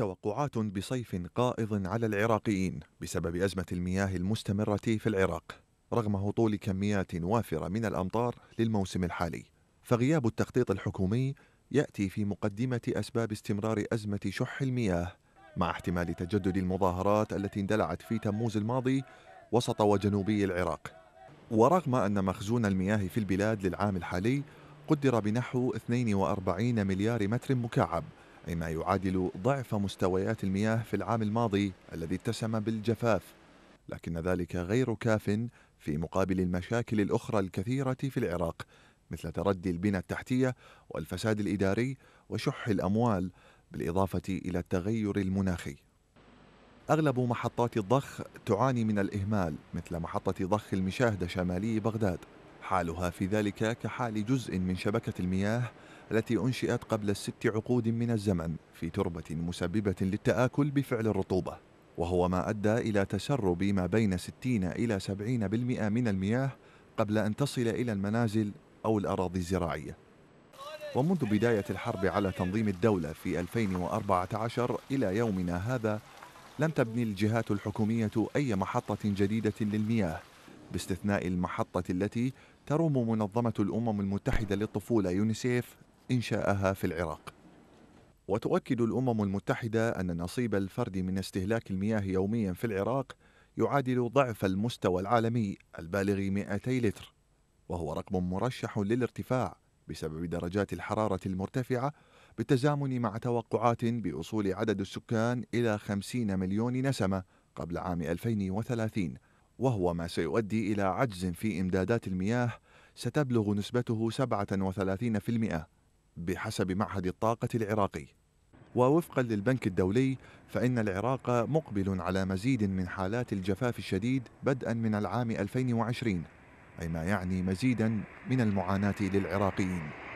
توقعات بصيف قائض على العراقيين بسبب أزمة المياه المستمرة في العراق رغم هطول كميات وافرة من الأمطار للموسم الحالي. فغياب التخطيط الحكومي يأتي في مقدمة أسباب استمرار أزمة شح المياه مع احتمال تجدد المظاهرات التي اندلعت في تموز الماضي وسط وجنوبي العراق. ورغم أن مخزون المياه في البلاد للعام الحالي قدر بنحو 42 مليار متر مكعب أي ما يعادل ضعف مستويات المياه في العام الماضي الذي اتسم بالجفاف. لكن ذلك غير كاف في مقابل المشاكل الأخرى الكثيرة في العراق مثل تردي البنى التحتية والفساد الإداري وشح الأموال بالإضافة إلى التغير المناخي. أغلب محطات الضخ تعاني من الإهمال مثل محطة ضخ المشاهدة شمالي بغداد. حالها في ذلك كحال جزء من شبكة المياه التي أنشئت قبل الست عقود من الزمن في تربة مسببة للتآكل بفعل الرطوبة وهو ما أدى إلى تسرب ما بين 60 إلى 70% من المياه قبل أن تصل إلى المنازل أو الأراضي الزراعية. ومنذ بداية الحرب على تنظيم الدولة في 2014 إلى يومنا هذا لم تبني الجهات الحكومية أي محطة جديدة للمياه باستثناء المحطة التي تروم منظمة الأمم المتحدة للطفولة يونيسيف إنشاءها في العراق. وتؤكد الأمم المتحدة أن نصيب الفرد من استهلاك المياه يوميا في العراق يعادل ضعف المستوى العالمي البالغ 200 لتر وهو رقم مرشح للارتفاع بسبب درجات الحرارة المرتفعة بالتزامن مع توقعات بوصول عدد السكان إلى 50 مليون نسمة قبل عام 2030 وهو ما سيؤدي إلى عجز في إمدادات المياه ستبلغ نسبته 37% بحسب معهد الطاقة العراقي. ووفقا للبنك الدولي فإن العراق مقبل على مزيد من حالات الجفاف الشديد بدءا من العام 2020 أي ما يعني مزيدا من المعاناة للعراقيين.